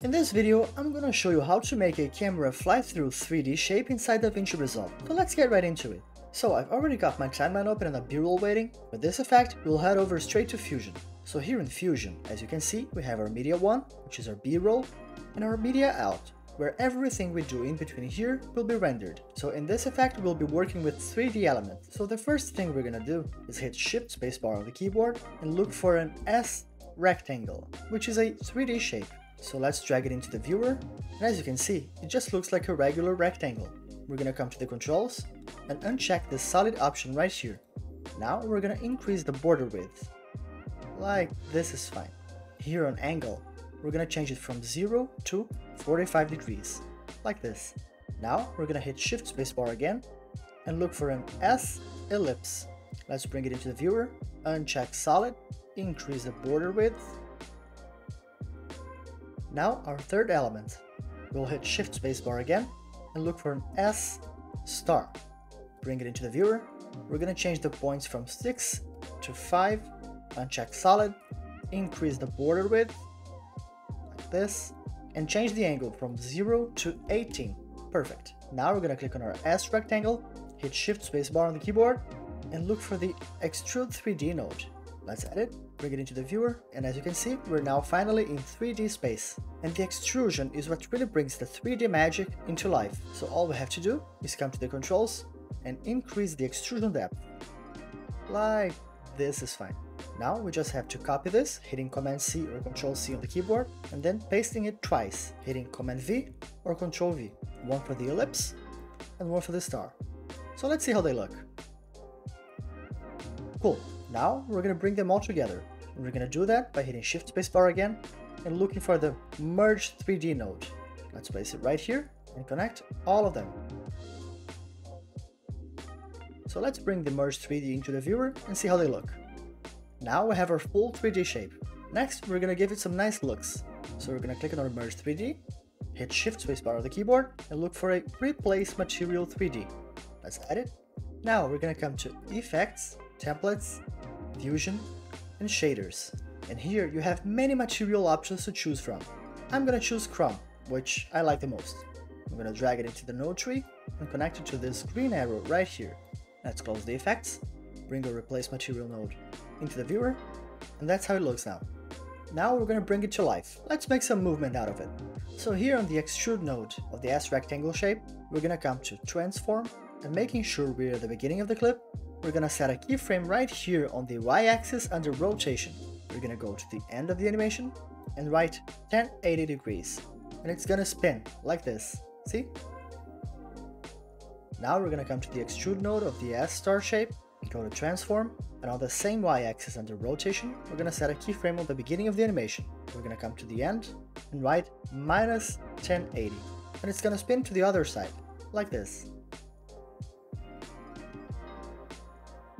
In this video, I'm gonna show you how to make a camera fly through 3D shape inside DaVinci Resolve. So let's get right into it. So I've already got my timeline open and a b-roll waiting. With this effect, we'll head over straight to Fusion. So here in Fusion, as you can see, we have our media 1, which is our b-roll, and our media out, where everything we do in between here will be rendered. So in this effect, we'll be working with 3D elements. So the first thing we're gonna do is hit Shift spacebar on the keyboard and look for an S rectangle, which is a 3D shape. So let's drag it into the viewer, and as you can see, it just looks like a regular rectangle. We're gonna come to the controls and uncheck the solid option right here. Now we're gonna increase the border width. Like this is fine. Here on angle, we're gonna change it from 0 to 45 degrees, like this. Now we're gonna hit shift spacebar again and look for an S ellipse. Let's bring it into the viewer, uncheck solid, increase the border width, now our third element. We'll hit shift spacebar again and look for an S star. Bring it into the viewer. We're gonna change the points from 6 to 5, uncheck solid, increase the border width, like this, and change the angle from 0 to 18. Perfect. Now we're gonna click on our S rectangle, hit shift spacebar on the keyboard, and look for the extrude 3D node. Let's add it, bring it into the viewer, and as you can see, we're now finally in 3D space. And the extrusion is what really brings the 3D magic into life. So all we have to do is come to the controls and increase the extrusion depth. Like this is fine. Now we just have to copy this, hitting Command C or Control C on the keyboard, and then pasting it twice, hitting Command V or Control V. One for the ellipse, and one for the star. So let's see how they look. Cool. Now we're gonna bring them all together. And we're gonna do that by hitting Shift Spacebar again and looking for the Merge 3D node. Let's place it right here and connect all of them. So let's bring the Merge 3D into the viewer and see how they look. Now we have our full 3D shape. Next, we're gonna give it some nice looks. So we're gonna click on our Merge 3D, hit Shift Spacebar on the keyboard, and look for a Replace Material 3D. Let's add it. Now we're gonna come to Effects, Templates, Fusion, and Shaders. And here you have many material options to choose from. I'm gonna choose Chrome, which I like the most. I'm gonna drag it into the node tree and connect it to this green arrow right here. Let's close the effects, bring the replace material node into the viewer, and that's how it looks now. Now we're gonna bring it to life. Let's make some movement out of it. So here on the extrude node of the S rectangle shape, we're gonna come to transform, and making sure we're at the beginning of the clip, we're gonna set a keyframe right here on the y-axis under rotation. We're gonna go to the end of the animation and write 1080 degrees. And it's gonna spin like this. See? Now we're gonna come to the extrude node of the S star shape, go to transform, and on the same y-axis under rotation, we're gonna set a keyframe on the beginning of the animation. We're gonna come to the end and write minus 1080. And it's gonna spin to the other side, like this.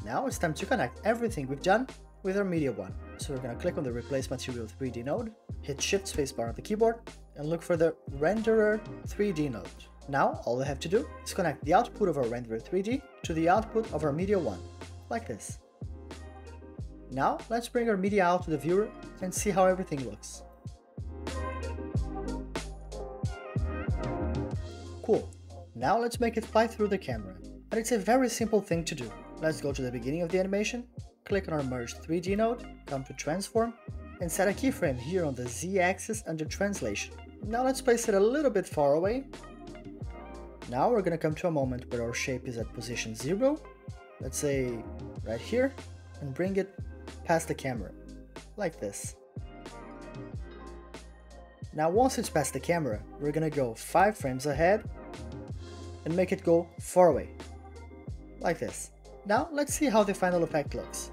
Now it's time to connect everything we've done with our media one. So we're going to click on the Replace Material 3D node, hit Shift Spacebar on the keyboard, and look for the Renderer 3D node. Now all we have to do is connect the output of our Renderer 3D to the output of our Media 1, like this. Now let's bring our media out to the viewer and see how everything looks. Cool. Now let's make it fly through the camera. And it's a very simple thing to do. Let's go to the beginning of the animation, click on our Merge 3D node, come to Transform, and set a keyframe here on the Z-axis under Translation. Now let's place it a little bit far away. Now we're gonna come to a moment where our shape is at position 0, let's say right here, and bring it past the camera, like this. Now once it's past the camera, we're gonna go 5 frames ahead and make it go far away, like this. Now let's see how the final effect looks.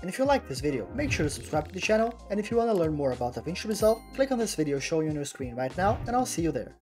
And if you like this video, make sure to subscribe to the channel, and if you want to learn more about DaVinci Resolve, click on this video showing on your screen right now, and I'll see you there.